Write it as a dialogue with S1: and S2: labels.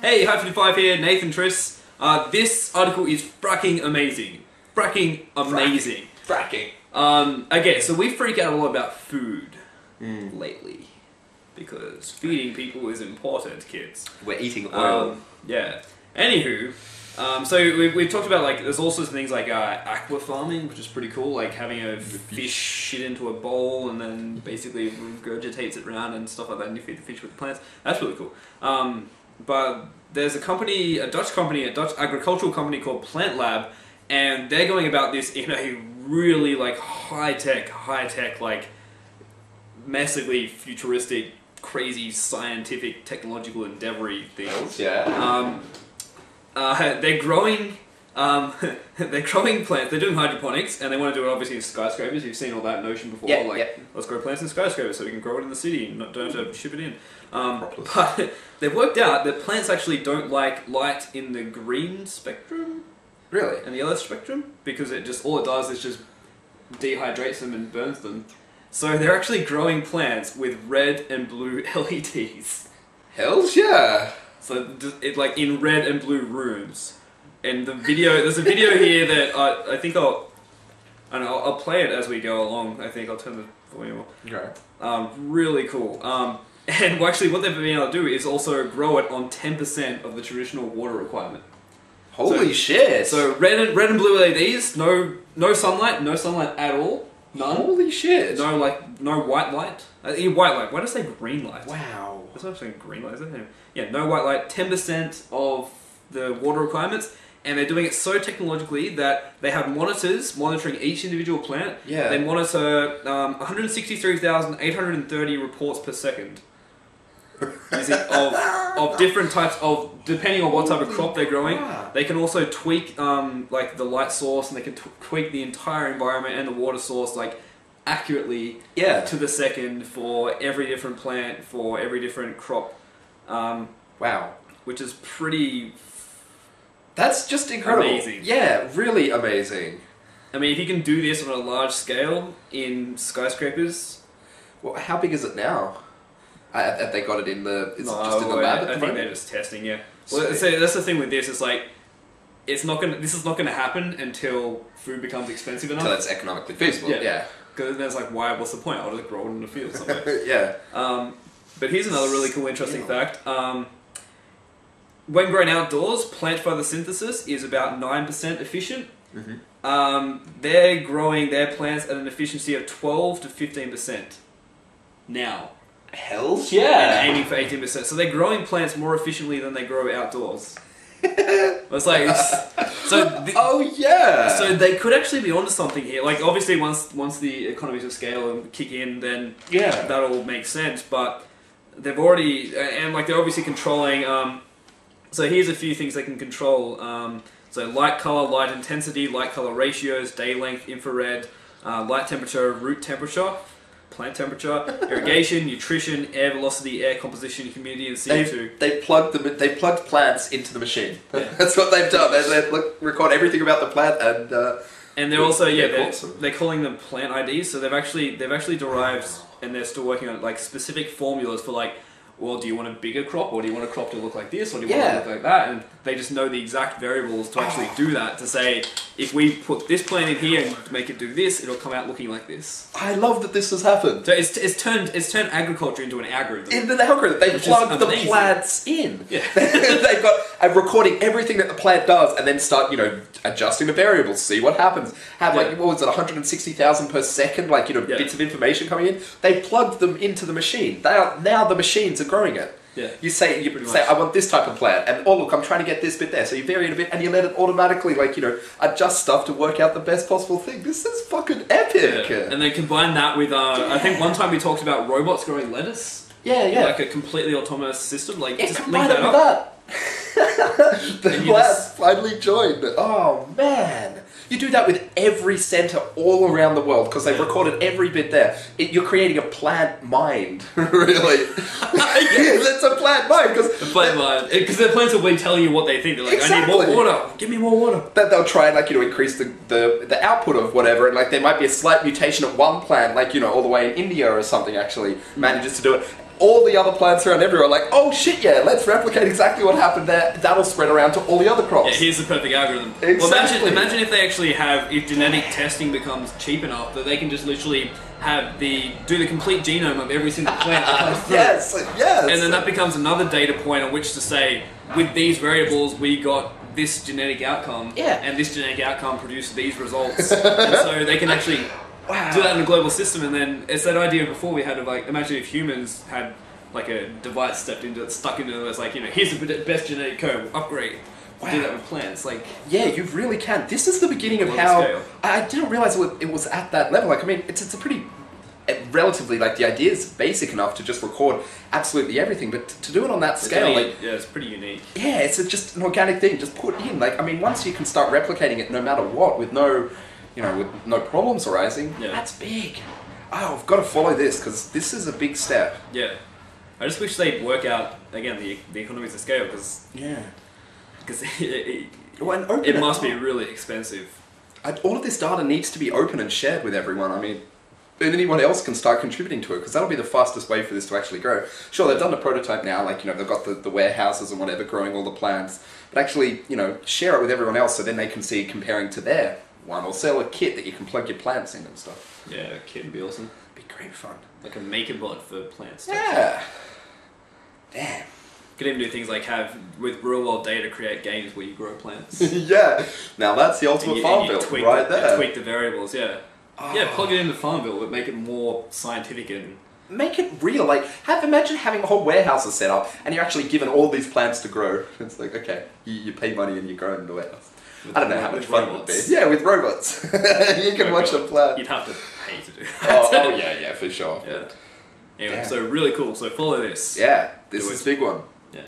S1: Hey, Hive 45 here, Nathan Triss. Uh, this article is fracking amazing. Fracking amazing.
S2: Fracking.
S1: Um, okay, so we freak out a lot about food lately. Because feeding people is important, kids.
S2: We're eating oil.
S1: Um, yeah. Anywho, um, so we've, we've talked about like there's all sorts of things like uh, aqua farming, which is pretty cool. Like having a fish shit into a bowl and then basically regurgitates it around and stuff like that, and you feed the fish with the plants. That's really cool. Um, but there's a company, a Dutch company, a Dutch agricultural company called PlantLab, and they're going about this in a really like high tech, high tech, like massively futuristic, crazy scientific, technological endeavory things.
S2: yeah.
S1: Um, uh, they're growing. Um, they're growing plants. They're doing hydroponics, and they want to do it obviously in skyscrapers. You've seen all that notion before.
S2: Yeah,
S1: like,
S2: yeah.
S1: let's grow plants in skyscrapers so we can grow it in the city and not, don't have to ship it in. Um, but they've worked out that plants actually don't like light in the green spectrum
S2: really?
S1: and the yellow spectrum because it just all it does is just dehydrates them and burns them. So they're actually growing plants with red and blue LEDs.
S2: Hells yeah.
S1: So it like in red and blue rooms. And the video, there's a video here that I, I think I'll, I don't know, I'll, I'll play it as we go along. I think I'll turn the volume up.
S2: Okay.
S1: Um, really cool. Um, and well, actually, what they've been able to do is also grow it on 10% of the traditional water requirement.
S2: Holy
S1: So-
S2: shit.
S1: So red and red and blue LEDs, no no sunlight, no sunlight at all, none.
S2: Holy shit.
S1: No like no white light. Uh, yeah, white light. Why did I say green light?
S2: Wow.
S1: That's what I'm saying. Green light. Yeah, no white light. Ten percent of the water requirements, and they're doing it so technologically that they have monitors monitoring each individual plant.
S2: Yeah.
S1: They monitor um, 163,830 reports per second. Using of, of different types of depending on what type of crop they're growing, they can also tweak um, like the light source and they can t- tweak the entire environment and the water source like accurately
S2: Yeah.
S1: to the second for every different plant for every different crop, um,
S2: Wow.
S1: which is pretty.
S2: That's just incredible.
S1: Amazing.
S2: Yeah, really amazing.
S1: I mean, if you can do this on a large scale in skyscrapers,
S2: Well, how big is it now? I, have they got it in the? Is it
S1: no,
S2: just in the lab
S1: I
S2: at the
S1: think
S2: moment?
S1: they're just testing. Yeah. Well,
S2: Sweet.
S1: so that's the thing with this. It's like it's not gonna. This is not gonna happen until food becomes expensive enough.
S2: Until it's economically feasible.
S1: Yeah.
S2: Yeah.
S1: Because then it's like, why? What's the point? I'll just grow it in the field somewhere.
S2: Yeah.
S1: Um, but here's another really cool, interesting fact. Um, when grown outdoors, plant photosynthesis is about 9% efficient.
S2: Mhm.
S1: Um, they're growing their plants at an efficiency of 12 to 15% now.
S2: Hells
S1: And aiming for 18%. So they're growing plants more efficiently than they grow outdoors. it's like, it's- so the,
S2: Oh yeah.
S1: so they could actually be onto something here. Like obviously, once once the economies of scale kick in, then
S2: yeah.
S1: that all makes sense. But they've already and like they're obviously controlling. Um, so here's a few things they can control. Um, so light color, light intensity, light color ratios, day length, infrared, uh, light temperature, root temperature, plant temperature, irrigation, nutrition, air velocity, air composition, humidity, and CO two.
S2: They, they plugged the they plugged plants into the machine.
S1: Yeah.
S2: That's what they've done. They, they look, record everything about the plant and uh,
S1: And they're also yeah
S2: Yeah,
S1: they're,
S2: awesome.
S1: they're calling them plant IDs. So they've actually they've actually derived and they're still working on like specific formulas for like well do you want a bigger crop or do you want a crop to look like this or do you want it to look like that and they just know the exact variables to actually do that to say if we put this plant in here and make it do this it'll come out looking like this.
S2: I love that this has happened.
S1: So it's, it's turned it's turned agriculture into an algorithm.
S2: In the algorithm, they plug the plants in.
S1: Yeah.
S2: They've got I'm recording everything that the plant does, and then start you know adjusting the variables, see what happens. Have like what was it, 160,000 per second, like you know
S1: Yeah.
S2: bits of information coming in. They plugged them into the machine. They are now the machines growing it.
S1: Yeah.
S2: You say you say. I want this type of plant, and oh look, I'm trying to get this bit there. So you vary it a bit, and you let it automatically like you know adjust stuff to work out the best possible thing. This is fucking epic.
S1: Yeah. And then combine that with uh, I think one time we talked about robots growing lettuce.
S2: yeah, yeah.
S1: Like a completely autonomous system. Like
S2: Yeah,
S1: just
S2: combine
S1: that
S2: it
S1: up.
S2: with that. the lab
S1: just-
S2: finally joined. Oh man, You do that with every center all around the world because they've
S1: Yeah.
S2: recorded every bit there. It, you're creating a plant mind, really. That's a plant mind because
S1: The plant mind, because the plants will be telling you what they think. They're like, I need more water. Give me more water.
S2: that they'll try and like you know increase the, the the output of whatever and like there might be a slight mutation of one plant like you know all the way in India or something actually mm. manages to do it all the other plants around everywhere like oh shit yeah let's replicate exactly what happened there that'll spread around to all the other crops
S1: Yeah, here's the perfect algorithm. Well,
S2: Exactly.
S1: imagine, imagine if they actually have, if genetic testing becomes cheap enough that they can just literally have the do the complete genome of every single plant that comes through.
S2: yes yes
S1: And then that becomes another data point on which to say, with these variables, we got this genetic outcome,
S2: Yeah.
S1: and this genetic outcome produced these results. and so they can actually
S2: wow
S1: do that in a global system, and then it's that idea before we had of like, imagine if humans had like a device stepped into it, stuck into it, it's like, you know, here's the best genetic code, upgrade.
S2: Wow.
S1: Do that with plants, like,
S2: Yeah, you really can. This is the beginning of how
S1: scale.
S2: I didn't realize it was, it was at that level. Like, I mean, it's it's a pretty uh, relatively like the idea is basic enough to just record absolutely everything, but to do it on that
S1: it's
S2: scale, like
S1: yeah, it's pretty unique.
S2: yeah, it's a, just an organic thing. Just put in. Like, I mean, once you can start replicating it, no matter what, with no, you know, with no problems arising,
S1: Yeah.
S2: that's big. Oh, I've got to follow this because this is a big step.
S1: Yeah. I just wish they'd work out again the, the economies of scale because
S2: Yeah.
S1: because it, it,
S2: Well, and
S1: it
S2: it
S1: must be really expensive.
S2: I, all of this data needs to be open and shared with everyone. I mean, and anyone else can start contributing to it because that'll be the fastest way for this to actually grow. Sure, they've done the prototype now, like you know they've got the, the warehouses and whatever growing all the plants, but actually you know share it with everyone else so then they can see comparing to their one or sell a kit that you can plug your plants in and stuff.
S1: Yeah, kit would be awesome.
S2: Be great fun.
S1: Like a MakerBot for plants.
S2: Yeah. Damn.
S1: Could even do things like have with real world data create games where you grow plants.
S2: yeah. Now that's the
S1: And
S2: ultimate
S1: you-
S2: farm
S1: and you
S2: build
S1: tweak
S2: right
S1: the,
S2: there.
S1: Tweak the variables, yeah. Yeah,
S2: Oh.
S1: plug it into Farmville, but make it more scientific and
S2: make it real. Like, have imagine having a whole warehouse set up, and you're actually given all these plants to grow. It's like, okay, you, you pay money and you grow in the warehouse.
S1: With,
S2: I don't know how much fun it would be. Yeah, with robots, you can watch them plant.
S1: You'd have to pay to do
S2: Oh,
S1: that.
S2: oh yeah, yeah, for sure.
S1: yeah. Anyway,
S2: Yeah.
S1: so really cool. So follow this.
S2: Yeah, this
S1: Do
S2: is
S1: it.
S2: a big one.
S1: Yeah.